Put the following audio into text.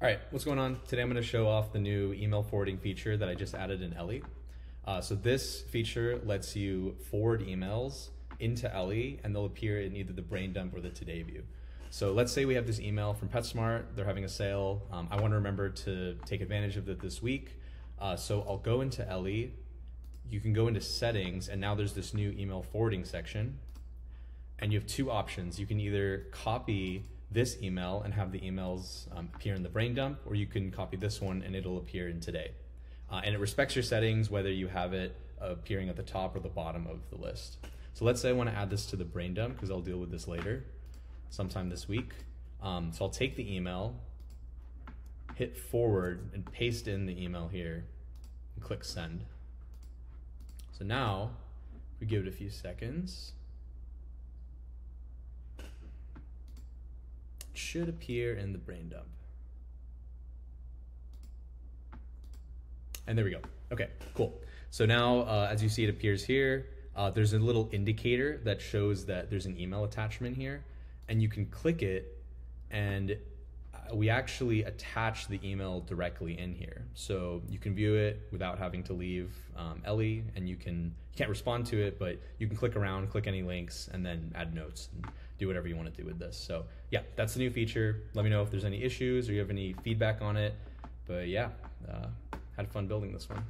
All right, what's going on? Today I'm going to show off the new email forwarding feature that I just added in Ellie. Uh, so this feature lets you forward emails into Ellie and they'll appear in either the brain dump or the today view. So let's say we have this email from PetSmart, they're having a sale. Um, I want to remember to take advantage of it this week. Uh, so I'll go into Ellie, you can go into settings and now there's this new email forwarding section and you have two options. You can either copy this email and have the emails um, appear in the brain dump, or you can copy this one and it'll appear in today. Uh, and it respects your settings, whether you have it appearing at the top or the bottom of the list. So let's say I want to add this to the brain dump because I'll deal with this later, sometime this week. Um, so I'll take the email, hit forward, and paste in the email here, and click send. So now, we give it a few seconds. Should appear in the brain dump. And there we go. Okay, cool. So now, uh, as you see, it appears here. Uh, there's a little indicator that shows that there's an email attachment here, and you can click it, and we actually attach the email directly in here. So you can view it without having to leave um, Ellie, and you can you can't respond to it, but you can click around, click any links, and then add notes. And, do whatever you want to do with this. So yeah, that's the new feature. Let me know if there's any issues or you have any feedback on it. But yeah, uh, had fun building this one.